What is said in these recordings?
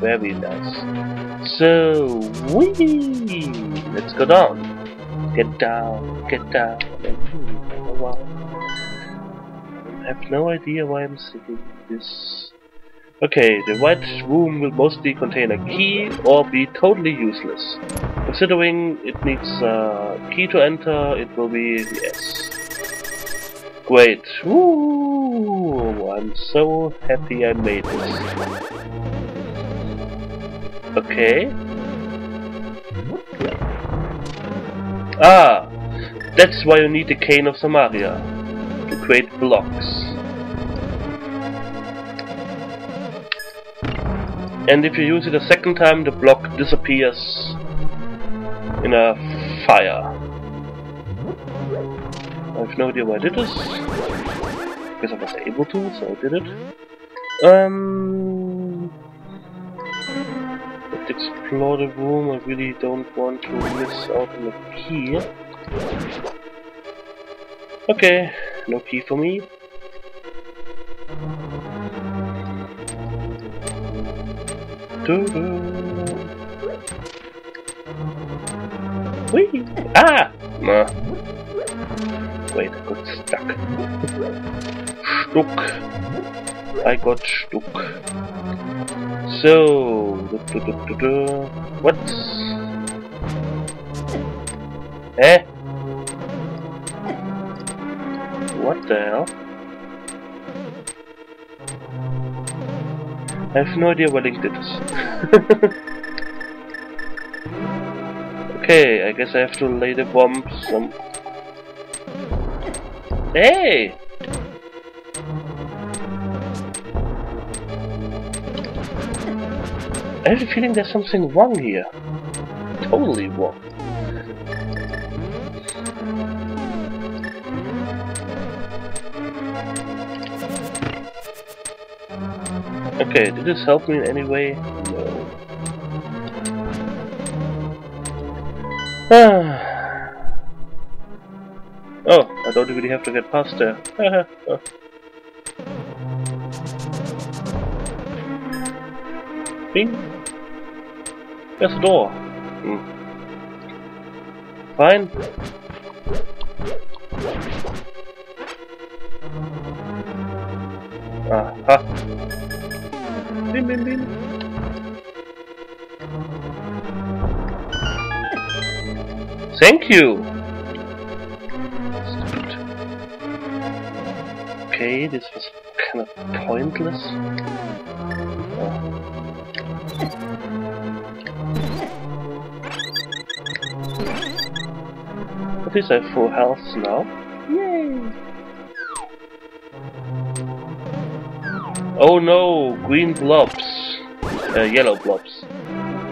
Very nice. So, wee! Let's go down. Get down, get down. I have no idea why I'm sitting this. Okay, the white room will mostly contain a key or be totally useless. Considering it needs a key to enter, it will be the S. Great. Ooh, I'm so happy I made this. Okay. Ah, that's why you need the Cane of Somaria to create blocks. And if you use it a second time, the block disappears in a fire. I have no idea why I did this. Because I was able to, so I did it. Um, explore the room. I really don't want to miss out on the key. Okay, no key for me. Whee! Ah! Nah. Wait, I got stuck. Stuck. I got stuck. So, what? Eh? What the hell? I have no idea what Link did this. okay, I guess I have to lay the bomb some... Hey! I have a feeling there's something wrong here. Totally wrong. Okay, did this help me in any way? No. oh, I don't really have to get past there. Bing. There's a door. Hmm. Fine. Aha. Bim, bim, bim. Thank you! Okay, this was kind of pointless. Least I have full health now. Yay! Oh no, green blobs. Uh, yellow blobs.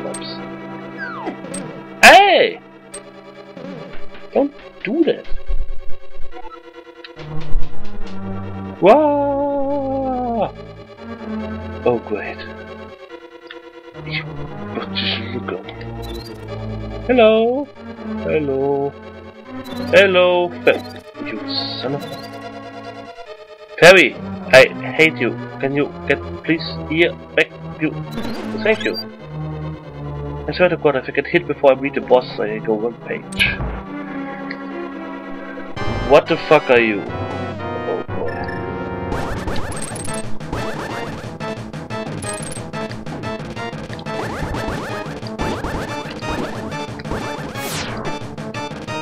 Blobs. Hey! Don't do that. Wow! Oh great. Hello. Hello. Hello. You son of. Perry! I hate you. Can you get please here back you? Thank you. I swear to God, if I get hit before I meet the boss, I go one page. What the fuck are you?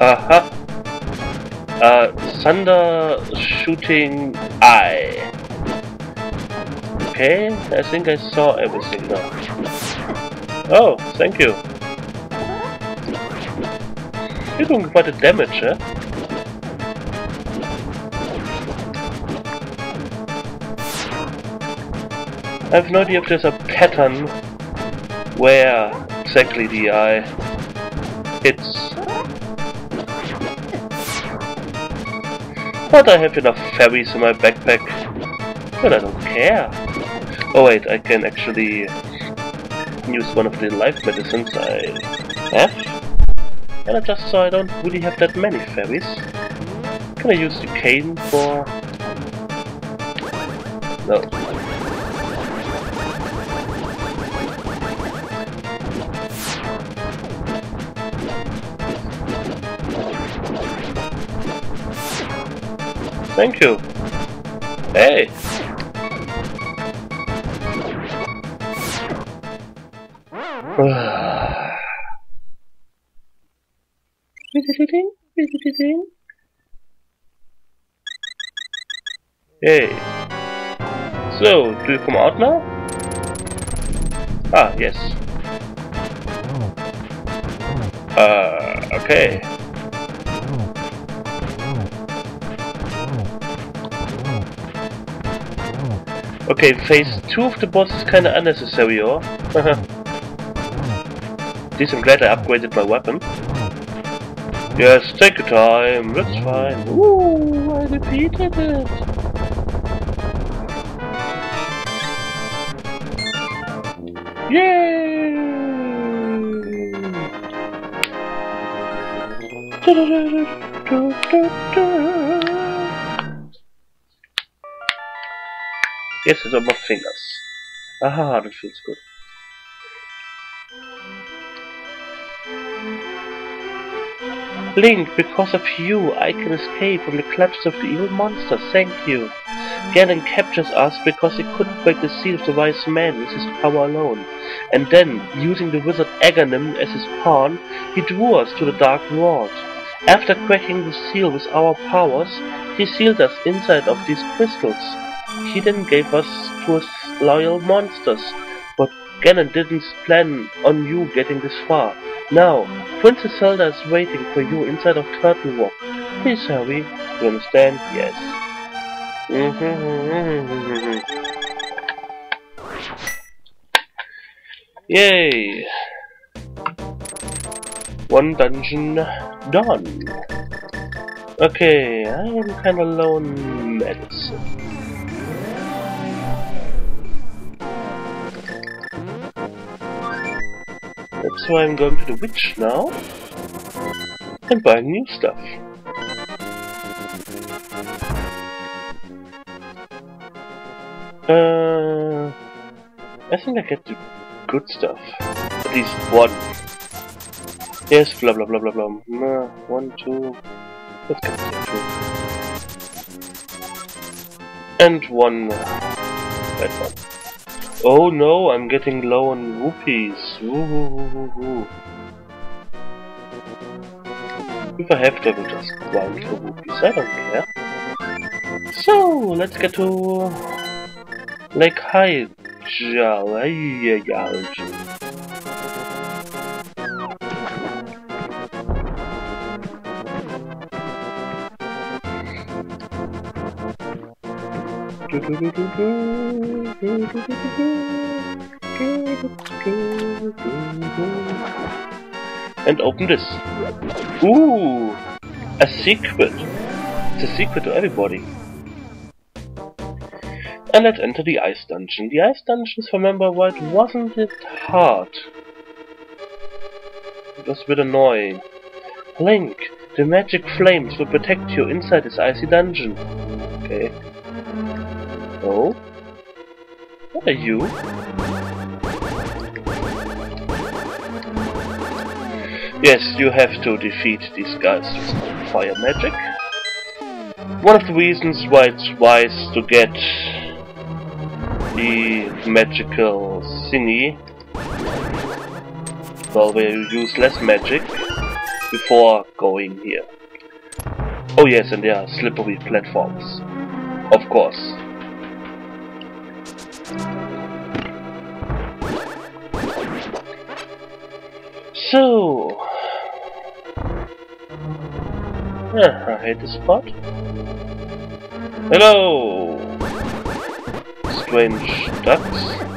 Aha. Thunder shooting eye. Okay, I think I saw everything now. Oh, thank you. You're doing quite a damage, eh? I have no idea if there's a pattern where exactly the eye hits. But I have enough fairies in my backpack. But I don't care. Oh wait, I can actually use one of the life medicines I have. And I just saw I don't really have that many fairies. Can I use the cane for... No. Thank you. Hey! Hey. So, do you come out now? Ah, yes. Uh, okay. Okay, phase 2 of the boss is kinda unnecessary, or? This I'm glad I upgraded my weapon. Yes, take your time, that's fine. Ooh, I repeated it. Yay! It's on my fingers. Aha, that feels good. Link, because of you, I can escape from the clutches of the evil monster. Thank you. Ganon captures us because he couldn't break the seal of the wise man with his power alone. And then, using the wizard Aghanim as his pawn, he drew us to the Dark World. After cracking the seal with our powers, he sealed us inside of these crystals. He then gave us to loyal monsters, but Ganon didn't plan on you getting this far. Now, Princess Zelda is waiting for you inside of Turtle Rock. Please hurry. You understand? Yes. Yay! One dungeon done. Okay, I am kinda low on medicine. Why I'm going to the witch now and buying new stuff. Uh, I think I get the good stuff. At least one. Yes, blah blah blah blah blah. Nah, one, two. Let's get two. And one. One. Oh no, I'm getting low on rupees. Ooh, If I have to, I will just grind for rupees. I don't care. So, let's get to Lake Hylia. And open this. Ooh! A secret! It's a secret to everybody. And let's enter the ice dungeon. The ice dungeon dungeons, remember what, wasn't it hard? It was a bit annoying. Link, the magic flames will protect you inside this icy dungeon. Okay. Oh? What are you? Yes, you have to defeat these guys with fire magic. One of the reasons why it's wise to get the magical thingy, well, where you use less magic before going here. Oh yes, and there are slippery platforms. Of course. So... I hate this spot. Hello! Strange ducks.